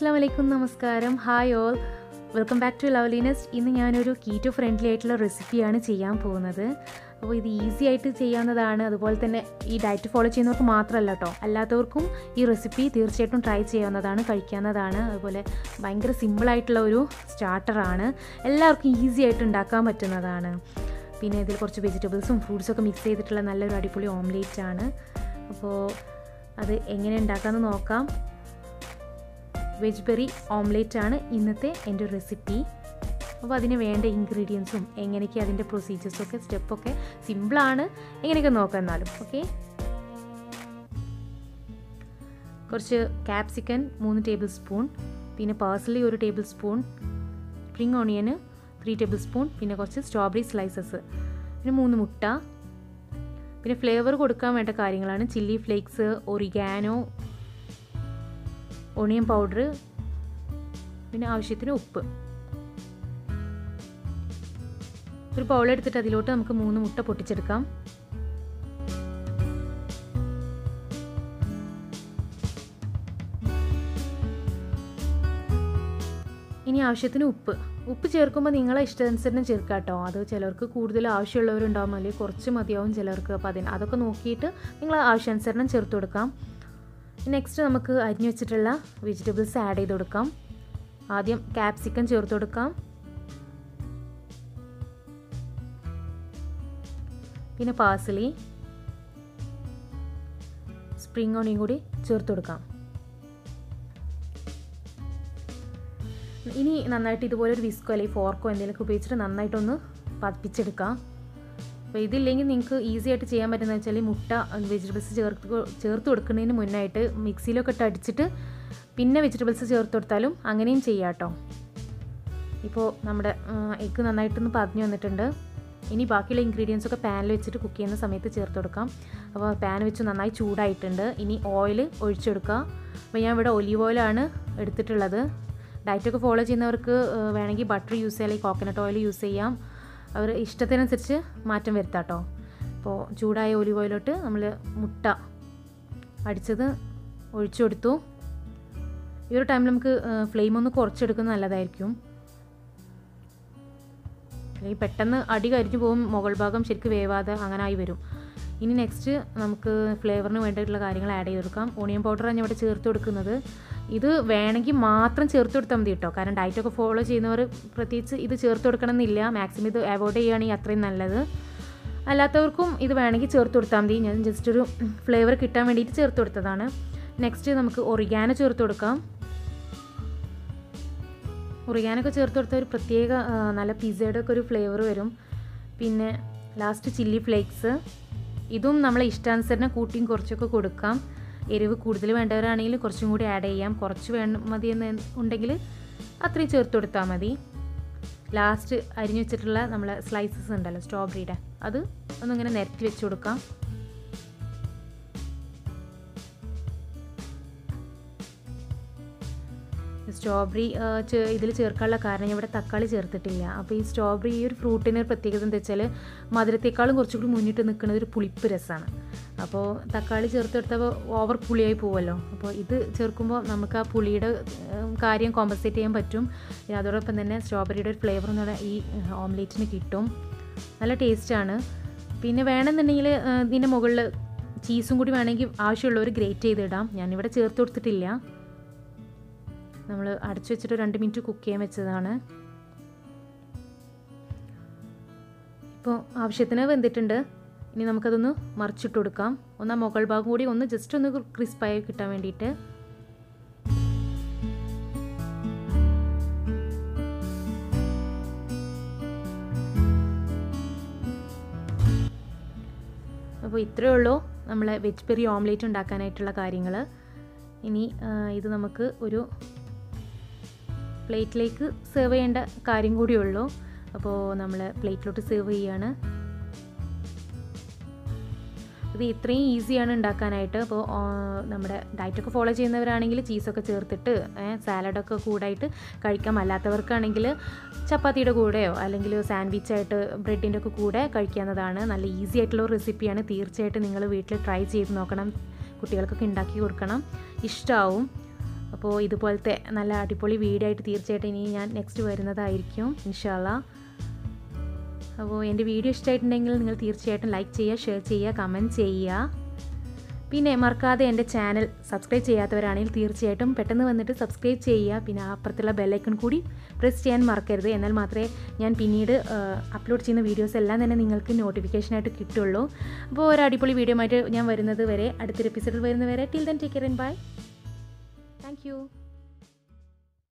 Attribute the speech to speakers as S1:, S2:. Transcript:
S1: അസ്സാം വലൈക്കും നമസ്കാരം. Hi all welcome back to Loveliness ഇന്ന് ഞാനൊരു കീറ്റോ ഫ്രണ്ട്ലി ആയിട്ടുള്ള റെസിപ്പിയാണ് ചെയ്യാൻ പോകുന്നത്. അപ്പോൾ ഇത് ഈസി ആയിട്ട് ചെയ്യാവുന്നതാണ്. അതുപോലെ തന്നെ ഈ ഡയറ്റ് ഫോളോ ചെയ്യുന്നവർക്ക് മാത്രമല്ല കേട്ടോ അല്ലാത്തവർക്കും ഈ റെസിപ്പി തീർച്ചയായിട്ടും ട്രൈ ചെയ്യാവുന്നതാണ് കഴിക്കാവുന്നതാണ്. അതുപോലെ ഭയങ്കര സിമ്പിളായിട്ടുള്ള ഒരു സ്റ്റാർട്ടറാണ് എല്ലാവർക്കും ഈസി ആയിട്ട് ഉണ്ടാക്കാൻ പറ്റുന്നതാണ്. പിന്നെ ഇതിൽ കുറച്ച് വെജിറ്റബിൾസും ഫ്രൂട്ട്സും ഒക്കെ മിക്സ് ചെയ്തിട്ടുള്ള നല്ലൊരു അടിപൊളി ഓംലേറ്റ് ആണ്. അപ്പോൾ അത് എങ്ങനെ ഉണ്ടാക്കാമെന്ന് നോക്കാം. വെജ് ബെറി ഓംലേറ്റ് ആണ് ഇന്നത്തെ എന്റെ റെസിപ്പി അപ്പോൾ അതിന് വേണ്ട ഇൻഗ്രീഡിയൻസും എങ്ങനെയൊക്കെ അതിന്റെ പ്രൊസീജിയേഴ്സും ഒക്കെ സ്റ്റെപ്പൊക്കെ സിമ്പിളാണ് എങ്ങനെയൊക്കെ നോക്കാം എന്നാലും ഓക്കെ കുറച്ച് കാപ്സിക്കൻ മൂന്ന് ടേബിൾ സ്പൂൺ പിന്നെ പേഴ്സലി ഒരു tablespoon spring onion three tablespoon പിന്നെ കുറച്ച് സ്ട്രോബെറി സ്ലൈസസ് പിന്നെ മൂന്ന് മുട്ട. പിന്നെ ഫ്ലേവർ കൊടുക്കാൻ വേണ്ട കാര്യങ്ങളാണ്. Chilli flakes oregano onion powder പിന്നെ ആവശ്യത്തിന് ഉപ്പ്. ഒരു ബൗൾ എടുത്തിട്ട് അതിലോട്ട് നമുക്ക് മൂന്ന് മുട്ട പൊട്ടിച്ചെടുക്കാം. ഇനി ആവശ്യത്തിന് ഉപ്പ്. ഉപ്പ് ചേർക്കുമ്പോൾ നിങ്ങളെ ഇഷ്ടാനുസരണം ചേർക്കുക കേട്ടോ. അത് ചിലർക്ക് കൂടുതൽ ആവശ്യമുള്ളവരുണ്ടാവും അല്ലെങ്കിൽ കുറച്ച് മതിയാവും ചിലർക്ക്. അപ്പോൾ അതിന് അതൊക്കെ നോക്കിയിട്ട് നിങ്ങൾ ആവശ്യാനുസരണം ചേർത്ത് കൊടുക്കാം. നെക്സ്റ്റ് നമുക്ക് അരിഞ്ഞു വെച്ചിട്ടുള്ള വെജിറ്റബിൾസ് ആഡ് ചെയ്ത് കൊടുക്കാം. ആദ്യം ക്യാപ്സിക്കം ചേർത്ത് കൊടുക്കാം. പിന്നെ പാസലി സ്പ്രിംഗ് ഓണിയും കൂടി ചേർത്ത് കൊടുക്കാം. ഇനി നന്നായിട്ട് ഇതുപോലെ ഒരു വിസ്കോ അല്ലെങ്കിൽ ഫോർക്കോ എന്തെങ്കിലുമൊക്കെ ഉപയോഗിച്ചിട്ട് നന്നായിട്ടൊന്ന് പതിപ്പിച്ചെടുക്കാം. അപ്പോൾ ഇതില്ലെങ്കിൽ നിങ്ങൾക്ക് ഈസി ആയിട്ട് ചെയ്യാൻ പറ്റുന്നത് വെച്ചാൽ മുട്ട വെജിറ്റബിൾസ് ചേർത്ത് ചേർത്ത് കൊടുക്കുന്നതിന് മുന്നായിട്ട് മിക്സിയിലൊക്കെ ഇട്ട് അടിച്ചിട്ട് പിന്നെ വെജിറ്റബിൾസ് ചേർത്ത് കൊടുത്താലും അങ്ങനെയും ചെയ്യാം കേട്ടോ. ഇപ്പോൾ നമ്മുടെ എഗ്ഗ് നന്നായിട്ടൊന്ന് പതിഞ്ഞു വന്നിട്ടുണ്ട്. ഇനി ബാക്കിയുള്ള ഇൻഗ്രീഡിയൻസ് ഒക്കെ പാനിൽ വെച്ചിട്ട് കുക്ക് ചെയ്യുന്ന സമയത്ത് ചേർത്ത് കൊടുക്കാം. അപ്പോൾ പാൻ വെച്ച് നന്നായി ചൂടായിട്ടുണ്ട്. ഇനി ഓയിൽ ഒഴിച്ചെടുക്കുക അപ്പോൾ ഞാൻ ഇവിടെ ഒലീവ് ഓയിലാണ് എടുത്തിട്ടുള്ളത്. ഡയറ്റൊക്കെ ഫോളോ ചെയ്യുന്നവർക്ക് വേണമെങ്കിൽ ബട്ടർ യൂസ് ചെയ്യാം അല്ലെങ്കിൽ കോക്കനട്ട് ഓയിൽ യൂസ് ചെയ്യാം. അവർ ഇഷ്ടത്തിനനുസരിച്ച് മാറ്റം വരുത്താം കേട്ടോ അപ്പോൾ ചൂടായ ഒലിവ് ഓയിലോട്ട് നമ്മൾ മുട്ട അടിച്ചത് ഒഴിച്ചു കൊടുത്തു. ഈ ഒരു ടൈമിൽ നമുക്ക് ഫ്ലെയിം ഒന്ന് കുറച്ചെടുക്കുന്നത് നല്ലതായിരിക്കും. അല്ലെങ്കിൽ പെട്ടെന്ന് അടി കരിഞ്ഞു പോകും മുകൾ ഭാഗം ശരിക്കും വേവാതെ അങ്ങനെ ആയി വരും. ഇനി നെക്സ്റ്റ് നമുക്ക് ഫ്ലേവറിന് വേണ്ടിയിട്ടുള്ള കാര്യങ്ങൾ ആഡ് ചെയ്ത് കൊടുക്കാം ഓണിയൻ പൗഡറാണ് ഞാൻ ഇവിടെ ചേർത്ത് കൊടുക്കുന്നത്. ഇത് വേണമെങ്കിൽ മാത്രം ചേർത്ത് കൊടുത്താൽ മതി കേട്ടോ കാരണം ഡയറ്റൊക്കെ ഫോളോ ചെയ്യുന്നവർ പ്രത്യേകിച്ച് ഇത് ചേർത്ത് കൊടുക്കണം എന്നില്ല മാക്സിമം ഇത് അവോയ്ഡ് ചെയ്യുകയാണെങ്കിൽ അത്രയും നല്ലത്. അല്ലാത്തവർക്കും ഇത് വേണമെങ്കിൽ ചേർത്ത് കൊടുത്താൽ മതി. ഞാൻ ജസ്റ്റ് ഒരു ഫ്ലേവർ കിട്ടാൻ വേണ്ടിയിട്ട് ചേർത്ത് കൊടുത്തതാണ്. നെക്സ്റ്റ് നമുക്ക് ഒറിഗാനോ ചേർത്ത് കൊടുക്കാം. ഒറിഗാനൊക്കെ ചേർത്ത് കൊടുത്ത ഒരു പ്രത്യേക നല്ല പിസ്സയുടെ ഒക്കെ ഒരു ഫ്ലേവർ വരും. പിന്നെ ലാസ്റ്റ് ചില്ലി ഫ്ലേക്സ് ഇതും നമ്മൾ ഇഷ്ടാനുസരണം കൂട്ടിയും കുറച്ചൊക്കെ കൊടുക്കാം. എരിവ് കൂടുതൽ വേണ്ടവരാണെങ്കിൽ കുറച്ചും കൂടി ആഡ് ചെയ്യാം. കുറച്ച് വേണം മതി എന്ന് ഉണ്ടെങ്കിൽ അത്രയും ചേർത്ത് കൊടുത്താൽ മതി. ലാസ്റ്റ് അരിഞ്ഞു വെച്ചിട്ടുള്ള നമ്മളെ സ്ലൈസസ് ഉണ്ടല്ലോ സ്ട്രോബെറിയുടെ അത് ഒന്നിങ്ങനെ നിരത്തി വെച്ച് കൊടുക്കാം. സ്ട്രോബെറി ഇതിൽ ചേർക്കാനുള്ള കാരണം ഇവിടെ തക്കാളി ചേർത്തിട്ടില്ല. അപ്പോൾ ഈ സ്ട്രോബെറി ഈ ഒരു ഫ്രൂട്ടിന് ഒരു പ്രത്യേകത എന്താ വെച്ചാൽ മധുരത്തേക്കാളും കുറച്ചുകൂടി മുന്നിട്ട് നിൽക്കുന്നത് ഒരു പുളിപ്പ് രസമാണ്. അപ്പോൾ തക്കാളി ചേർത്തെടുത്തപ്പോൾ ഓവർ പുളിയായി പോവുമല്ലോ അപ്പോൾ ഇത് ചേർക്കുമ്പോൾ നമുക്ക് ആ പുളിയുടെ കാര്യം കോമ്പൻസേറ്റ് ചെയ്യാൻ പറ്റും. അതോടൊപ്പം തന്നെ സ്ട്രോബെറിയുടെ ഒരു ഫ്ലേവർ എന്ന് ഈ ഓംലേറ്റിന് കിട്ടും. നല്ല ടേസ്റ്റാണ് പിന്നെ വേണമെന്നുണ്ടെങ്കിൽ ഇതിന്റെ മുകളിൽ ചീസും കൂടി വേണമെങ്കിൽ ആവശ്യമുള്ളവർ ഗ്രേറ്റ് ചെയ്തിടാം ഞാനിവിടെ ചേർത്ത് കൊടുത്തിട്ടില്ല. നമ്മൾ അടച്ചു വെച്ചിട്ട് രണ്ട് മിനിറ്റ് കുക്ക് ചെയ്യാൻ വെച്ചതാണ്. ഇപ്പോൾ ആവശ്യത്തിന് വെന്തിട്ടുണ്ട്. ഇനി നമുക്കതൊന്ന് മറിച്ചിട്ട് കൊടുക്കാം. ഒന്ന് ആ മുകൾ ഭാഗം കൂടി ഒന്ന് ജസ്റ്റ് ഒന്ന് ക്രിസ്പായി കിട്ടാൻ വേണ്ടിയിട്ട്. അപ്പോൾ ഇത്രയേ ഉള്ളൂ നമ്മളെ വെജ് പെറി ഓംലേറ്റ് ഉണ്ടാക്കാനായിട്ടുള്ള കാര്യങ്ങൾ ഇനി ഇത് നമുക്ക് ഒരു പ്ലേറ്റിലേക്ക് സെർവ് ചെയ്യേണ്ട കാര്യം കൂടിയുള്ളൂ അപ്പോൾ നമ്മൾ പ്ലേറ്റിലോട്ട് സെർവ് ചെയ്യാണ്. ഇത് ഇത്രയും ഈസിയാണ് ഉണ്ടാക്കാനായിട്ട്. അപ്പോൾ നമ്മുടെ ഡയറ്റൊക്കെ ഫോളോ ചെയ്യുന്നവരാണെങ്കിൽ ചീസൊക്കെ ചേർത്തിട്ട് സാലഡൊക്കെ കൂടായിട്ട് കഴിക്കാം. അല്ലാത്തവർക്കാണെങ്കിൽ ചപ്പാത്തിയുടെ കൂടെയോ അല്ലെങ്കിൽ സാൻഡ്വിച്ചായിട്ട് ബ്രെഡിന്റെ ഒക്കെ കൂടെ കഴിക്കാവുന്നതാണ്. നല്ല ഈസി ആയിട്ടുള്ള റെസിപ്പിയാണ് തീർച്ചയായിട്ടും നിങ്ങൾ വീട്ടിൽ ട്രൈ ചെയ്ത് നോക്കണം. കുട്ടികൾക്കൊക്കെ ഉണ്ടാക്കി കൊടുക്കണം. ഇഷ്ടമാവും അപ്പോൾ ഇതുപോലത്തെ നല്ല അടിപൊളി വീഡിയോ ആയിട്ട് തീർച്ചയായിട്ടും ഇനി ഞാൻ നെക്സ്റ്റ് വരുന്നതായിരിക്കും ഇൻഷാല്ല അപ്പോൾ എന്റെ വീഡിയോ ഇഷ്ടമായിട്ടുണ്ടെങ്കിൽ നിങ്ങൾ തീർച്ചയായിട്ടും ലൈക്ക് ചെയ്യുക ഷെയർ ചെയ്യുക കമന്റ് ചെയ്യുക. പിന്നെ മറക്കാതെ എന്റെ ചാനൽ സബ്സ്ക്രൈബ് ചെയ്യാത്തവരാണെങ്കിൽ തീർച്ചയായിട്ടും പെട്ടെന്ന് വന്നിട്ട് സബ്സ്ക്രൈബ് ചെയ്യുക. പിന്നെ അപ്പുറത്തുള്ള ബെല്ലൈക്കൺ കൂടി പ്രസ് ചെയ്യാൻ മറക്കരുത്. എന്നാൽ മാത്രമേ ഞാൻ പിന്നീട് അപ്ലോഡ് ചെയ്യുന്ന വീഡിയോസ് എല്ലാം തന്നെ നിങ്ങൾക്ക് നോട്ടിഫിക്കേഷനായിട്ട് കിട്ടുള്ളൂ. അപ്പോൾ ഒരു അടിപൊളി വീഡിയോ ആയിട്ട് ഞാൻ വരുന്നത് വരെ അടുത്തൊരു എപ്പിസോഡിൽ വരുന്നത് വരെ till then take care bye you.